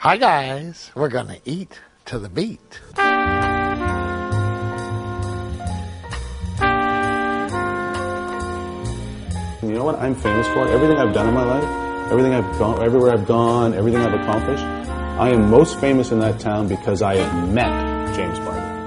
Hi, guys. We're going to eat to the beat. You know what I'm famous for? Everything I've done in my life, everything I've gone, everywhere I've gone, everything I've accomplished, I am most famous in that town because I have met James Barber.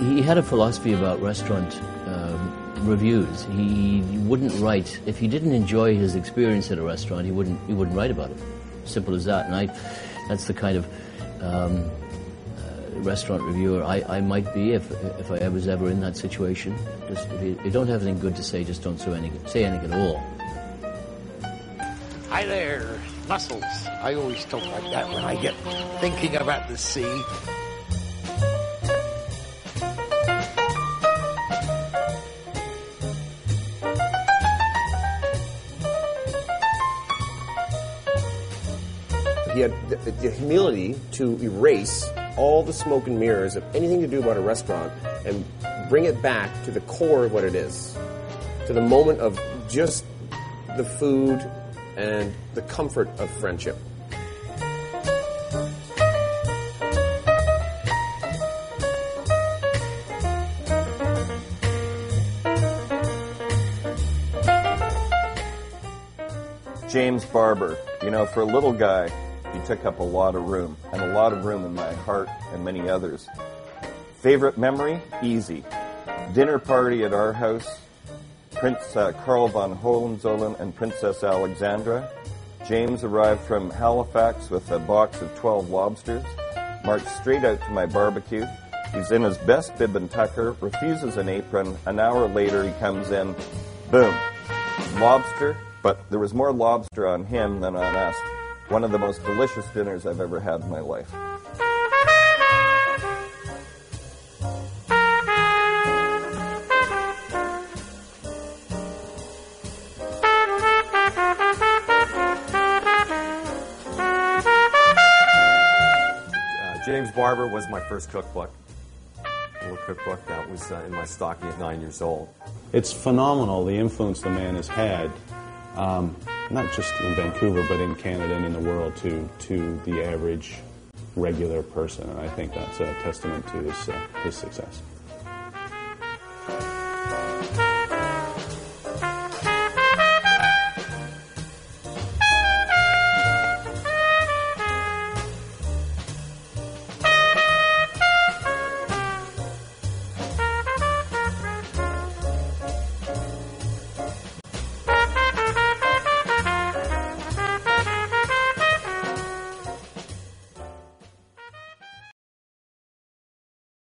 He had a philosophy about restaurant um, reviews. He wouldn't write if he didn't enjoy his experience at a restaurant. He wouldn't he wouldn't write about it. Simple as that. And I, that's the kind of um, uh, restaurant reviewer I, I might be if if I was ever in that situation. Just if you, you don't have anything good to say, just don't say anything, say anything at all. Hi there, mussels. I always talk like that when I get thinking about the sea. He had the, the humility to erase all the smoke and mirrors of anything to do about a restaurant and bring it back to the core of what it is, to the moment of just the food and the comfort of friendship. James Barber. You know, for a little guy, he took up a lot of room, and a lot of room in my heart and many others. Favorite memory? Easy. Dinner party at our house. Prince uh, Karl von Hohenzollern and Princess Alexandra. James arrived from Halifax with a box of 12 lobsters, marched straight out to my barbecue. He's in his best bib and tucker, refuses an apron. An hour later, he comes in, boom, lobster, but there was more lobster on him than on us. One of the most delicious dinners I've ever had in my life. Uh, James Barber was my first cookbook. A little cookbook that was uh, in my stocking at nine years old. It's phenomenal the influence the man has had, um, not just in Vancouver, but in Canada and in the world to, to the average regular person. And I think that's a testament to his, uh, his success.